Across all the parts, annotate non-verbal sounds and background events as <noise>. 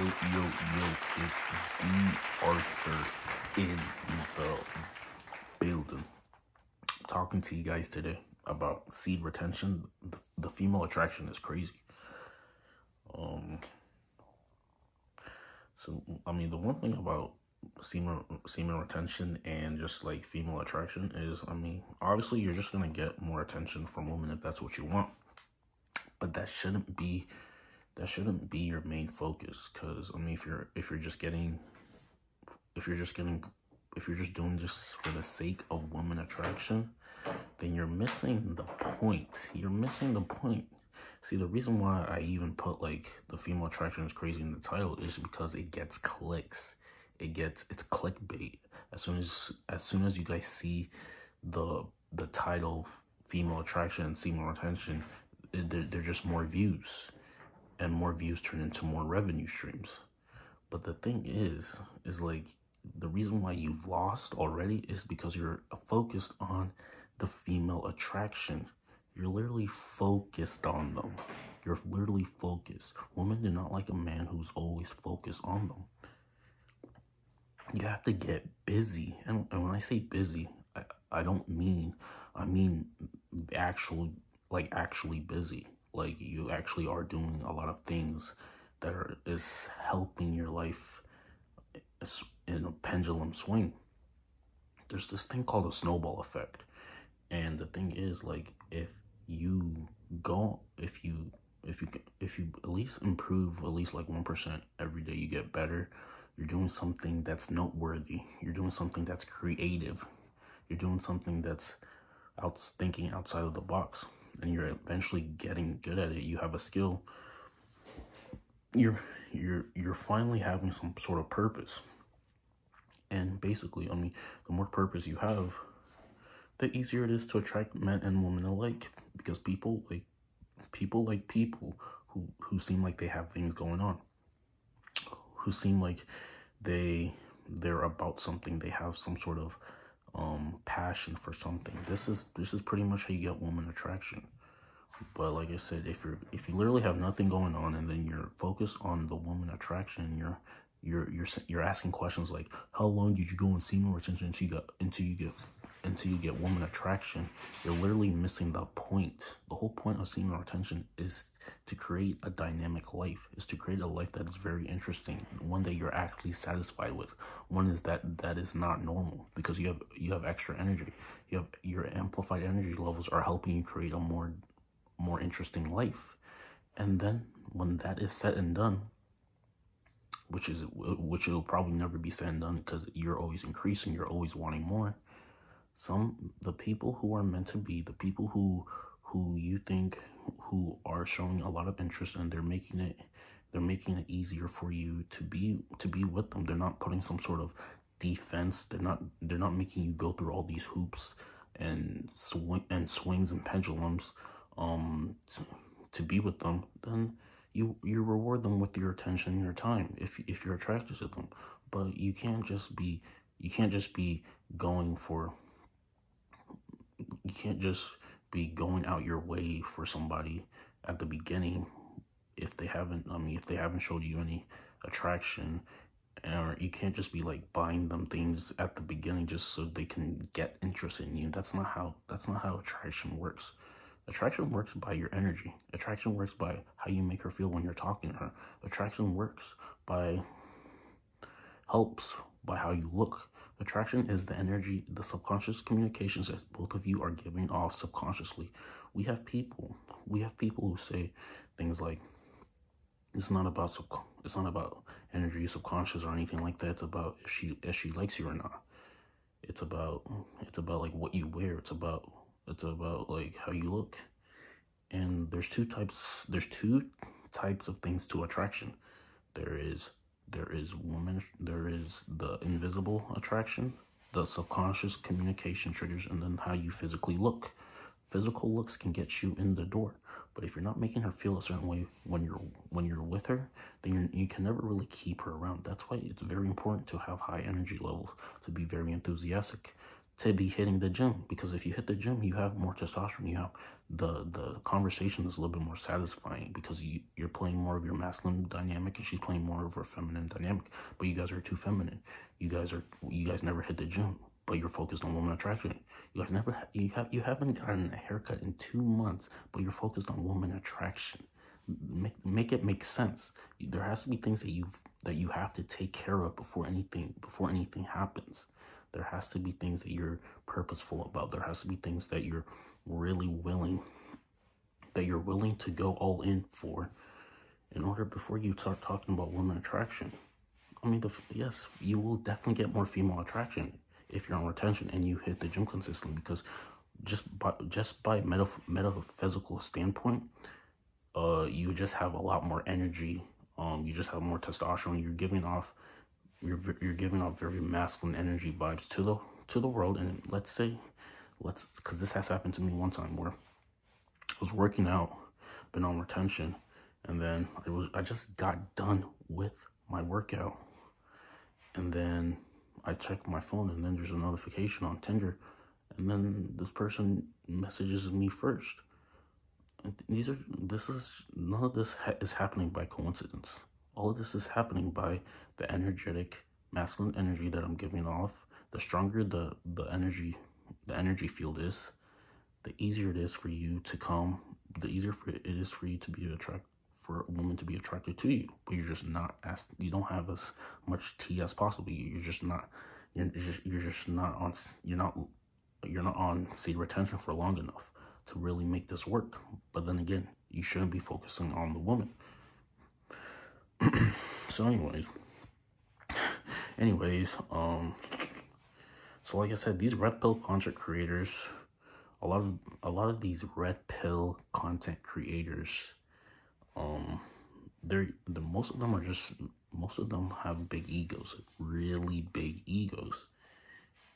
Yo, yo, yo, it's D. Arthur in the building. Talking to you guys today about seed retention. The, the female attraction is crazy. Um, so, I mean, the one thing about semen, semen retention and just like female attraction is, I mean, obviously you're just going to get more attention from women if that's what you want. But that shouldn't be that shouldn't be your main focus because i mean if you're if you're just getting if you're just getting if you're just doing just for the sake of woman attraction then you're missing the point. You're missing the point. See the reason why i even put like the female attraction is crazy in the title is because it gets clicks. It gets it's clickbait. As soon as as soon as you guys see the the title female attraction and female retention they're, they're just more views and more views turn into more revenue streams. But the thing is, is like the reason why you've lost already is because you're focused on the female attraction. You're literally focused on them. You're literally focused. Women do not like a man who's always focused on them. You have to get busy. And, and when I say busy, I, I don't mean, I mean actual, like actually busy like you actually are doing a lot of things that are is helping your life in a pendulum swing. There's this thing called a snowball effect. And the thing is like if you go if you if you if you at least improve at least like one percent every day you get better. You're doing something that's noteworthy you're doing something that's creative. You're doing something that's out thinking outside of the box and you're eventually getting good at it, you have a skill, you're you're you're finally having some sort of purpose. And basically, I mean, the more purpose you have, the easier it is to attract men and women alike because people like people like people who who seem like they have things going on. Who seem like they they're about something, they have some sort of um passion for something. This is this is pretty much how you get woman attraction. But like i said if you're if you literally have nothing going on and then you're focused on the woman attraction you're you're you're you're asking questions like how long did you go in semen retention until you got until you get until you get woman attraction you're literally missing the point. The whole point of semen retention is to create a dynamic life is to create a life that is very interesting one that you're actually satisfied with one is that that is not normal because you have you have extra energy. You have your amplified energy levels are helping you create a more more interesting life. And then when that is said and done which is which will probably never be said and done because you're always increasing you're always wanting more some the people who are meant to be the people who who you think who are showing a lot of interest and they're making it they're making it easier for you to be to be with them. They're not putting some sort of defense. They're not they're not making you go through all these hoops and swing and swings and pendulums um to, to be with them. Then you you reward them with your attention and your time if if you're attracted to them. But you can't just be you can't just be going for you can't just be going out your way for somebody at the beginning if they haven't i mean if they haven't showed you any attraction or you can't just be like buying them things at the beginning just so they can get interest in you. That's not how that's not how attraction works. Attraction works by your energy. Attraction works by how you make her feel when you're talking to her. Attraction works by helps by how you look Attraction is the energy, the subconscious communications that both of you are giving off subconsciously. We have people, we have people who say things like, it's not about sub it's not about energy subconscious or anything like that. It's about if she if she likes you or not. It's about it's about like what you wear. It's about it's about like how you look. And there's two types there's two types of things to attraction. There is there is woman there is the invisible attraction the subconscious communication triggers and then how you physically look. Physical looks can get you in the door but if you're not making her feel a certain way when you're when you're with her then you can never really keep her around. That's why it's very important to have high energy levels to be very enthusiastic to be hitting the gym because if you hit the gym, you have more testosterone. You have the the conversation is a little bit more satisfying because you you're playing more of your masculine dynamic and she's playing more of her feminine dynamic. But you guys are too feminine. You guys are you guys never hit the gym, but you're focused on woman attraction. You guys never you have you haven't gotten a haircut in two months, but you're focused on woman attraction. Make make it make sense. There has to be things that you that you have to take care of before anything before anything happens. There has to be things that you're purposeful about. There has to be things that you're really willing that you're willing to go all in for in order before you start talking about woman attraction. I mean, the, yes, you will definitely get more female attraction if you're on retention and you hit the gym consistently because just by just by metaph- metaphysical standpoint, uh, you just have a lot more energy. Um, you just have more testosterone. You're giving off, you're you're giving off very masculine energy vibes to the to the world. And let's say, let's because this has happened to me one time where I was working out, been on retention, and then I was I just got done with my workout, and then I check my phone, and then there's a notification on Tinder, and then this person messages me first these are this is none of this ha is happening by coincidence all of this is happening by the energetic masculine energy that i'm giving off the stronger the the energy the energy field is the easier it is for you to come the easier for it is for you to be attract for a woman to be attracted to you but you're just not as you don't have as much tea as possible you're just not you're just you're just not on you're not you're not on seed retention for long enough to really make this work. But then again, you shouldn't be focusing on the woman. <clears throat> so anyways, anyways, um, so like I said, these red pill content creators, a lot of a lot of these red pill content creators, um, they're the most of them are just most of them have big egos, really big egos.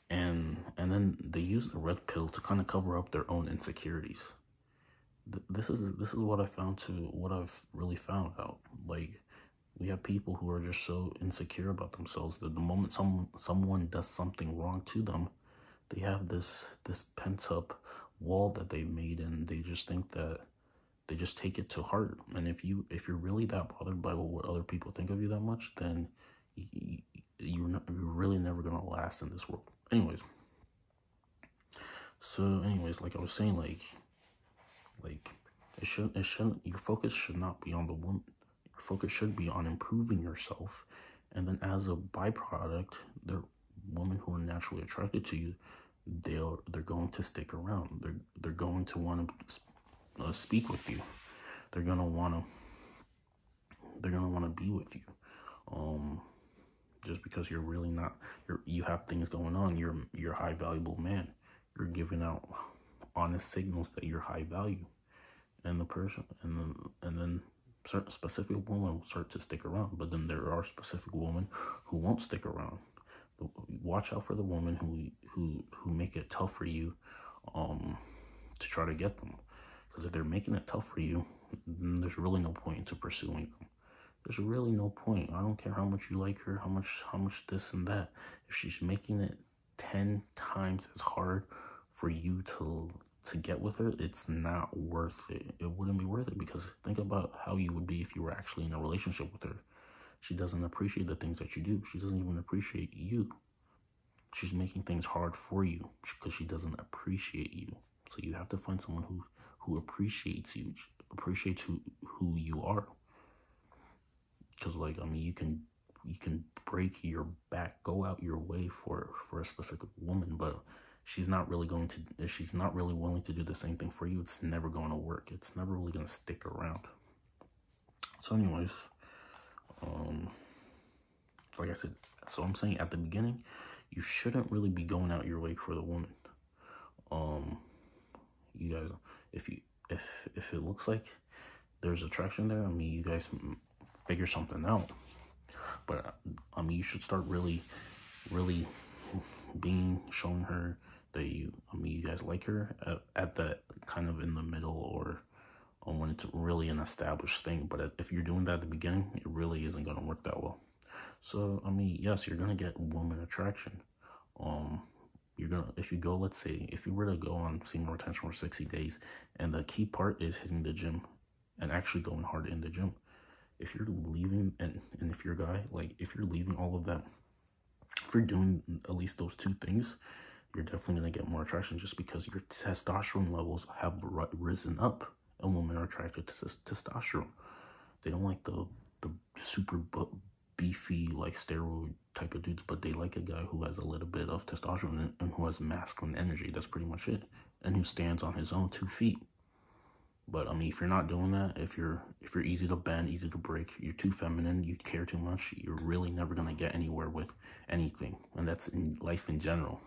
And and then they use the red pill to kind of cover up their own insecurities. This is this is what i found to what i've really found out. Like we have people who are just so insecure about themselves that the moment some someone does something wrong to them they have this this pent up wall that they've made and they just think that they just take it to heart. And if you if you're really that bothered by what other people think of you that much then you, you're not, you're really never gonna last in this world. Anyways. So anyways like i was saying like like it shouldn't it shouldn't your focus should not be on the woman focus should be on improving yourself. And then as a byproduct the women who are naturally attracted to you they're they're going to stick around. They're they're going to want to uh, speak with you. They're gonna want to they're gonna want to be with you. Um just because you're really not you're you have things going on you're you're a high valuable man. You're giving out honest signals that you're high value. And the person and then and then certain specific women will start to stick around but then there are specific women who won't stick around watch out for the women who who who make it tough for you um to try to get them because if they're making it tough for you then there's really no point into pursuing them there's really no point. I don't care how much you like her, how much how much this and that. If she's making it 10 times as hard for you to to get with her, it's not worth it. It wouldn't be worth it because think about how you would be if you were actually in a relationship with her. She doesn't appreciate the things that you do. She doesn't even appreciate you. She's making things hard for you because she doesn't appreciate you. So you have to find someone who who appreciates you, appreciates who who you are because like i mean you can you can break your back go out your way for for a specific woman but she's not really going to she's not really willing to do the same thing for you. It's never going to work. It's never really going to stick around. So anyways um like i said so i'm saying at the beginning you shouldn't really be going out your way for the woman. Um you guys if you if if it looks like there's attraction there i mean you guys figure something out. But I mean, you should start really, really being showing her you. I mean, you guys like her at, at the kind of in the middle or, when it's really an established thing. But if you're doing that at the beginning, it really isn't gonna work that well. So I mean, yes, you're gonna get woman attraction. Um, you're gonna if you go let's say if you were to go on semen retention for 60 days and the key part is hitting the gym and actually going hard in the gym if you're leaving and, and if you're a guy like if you're leaving all of that if you're doing at least those two things you're definitely going to get more attraction just because your testosterone levels have risen up and women are attracted to testosterone. They don't like the the super beefy like steroid type of dudes but they like a guy who has a little bit of testosterone and who has masculine energy. That's pretty much it. And who stands on his own two feet. But I mean, if you're not doing that, if you're if you're easy to bend, easy to break, you're too feminine, you care too much, you're really never gonna get anywhere with anything, and that's in life in general.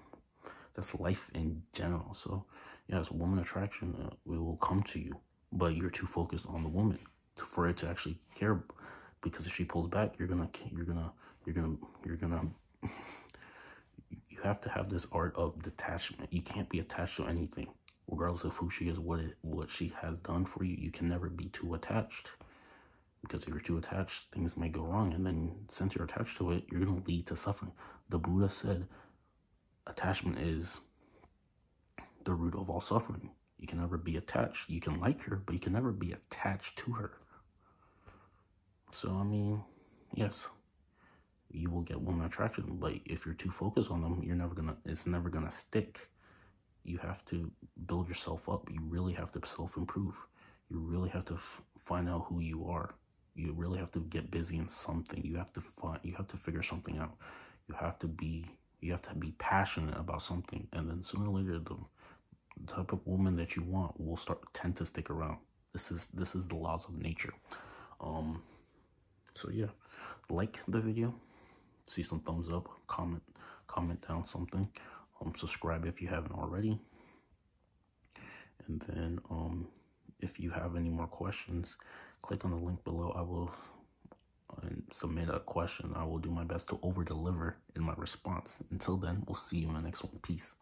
That's life in general. So, yes, woman attraction uh, we will come to you, but you're too focused on the woman to, for it to actually care. Because if she pulls back, you're gonna you're gonna you're gonna you're gonna <laughs> you have to have this art of detachment. You can't be attached to anything regardless of who she is, what it, what she has done for you, you can never be too attached. Because if you're too attached, things might go wrong. And then since you're attached to it, you're going to lead to suffering. The Buddha said attachment is the root of all suffering. You can never be attached. You can like her, but you can never be attached to her. So, I mean, yes, you will get woman attraction, but if you're too focused on them, you're never gonna, it's never gonna stick you have to build yourself up. You really have to self-improve. You really have to find out who you are. You really have to get busy in something. You have to find, you have to figure something out. You have to be, you have to be passionate about something. And then sooner or later, the, type of woman that you want will start, tend to stick around. This is, this is the laws of nature. Um, so yeah, like the video, see some thumbs up, comment, comment down something um, subscribe if you haven't already. And then um, if you have any more questions, click on the link below. I will uh, submit a question. I will do my best to over deliver in my response. Until then, we'll see you in the next one. Peace.